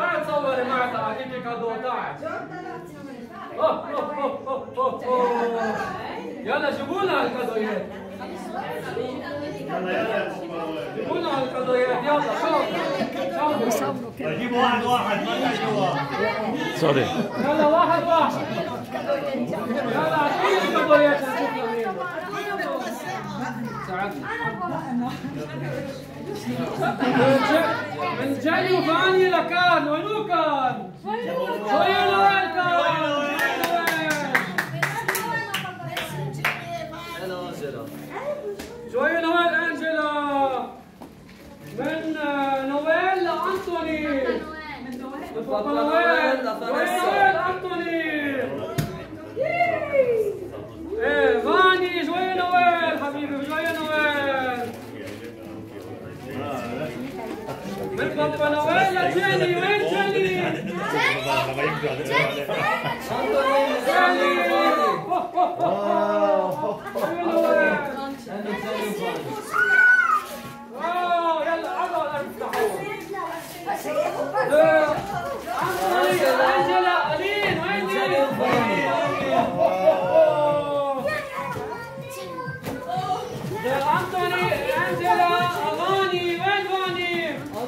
تعال تصوري معي اعطيكي كادو تعال أوه، أوه، أوه، أوه. يلا جيبوا لنا الكادويات جيبوا لنا الكادويات يلا شوف شوف جيب واحد واحد ما سوري يلا واحد واحد يلا اعطيني الكادويات. ساعدني من جاي وفاني لكان وينو كان؟ شوية نويل كان شوية نويل انجلا من آه، نويل لانتوني من بابا نويل شوية نويل يلا عضل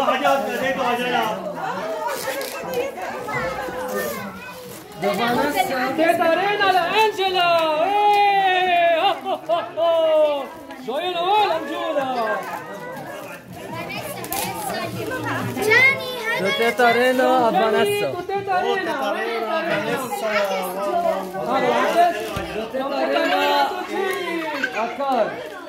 देखो आ जाओ देखो आ जाओ Caterina Angela! Hey! Oh, oh, oh! Sono Noel Angela! Gianni, Caterina a Vanessa! Caterina a Vanessa! Caterina a Vanessa!